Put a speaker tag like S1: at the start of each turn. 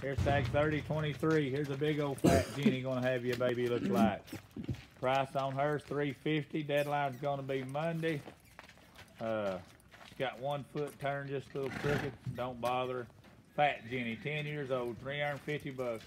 S1: Here's tag 3023. Here's a big old fat Jenny gonna have you baby look like. Price on hers 350. Deadline's gonna be Monday. Uh, she's got one foot turned just a little crooked. Don't bother. Fat Jenny, 10 years old, 350 bucks.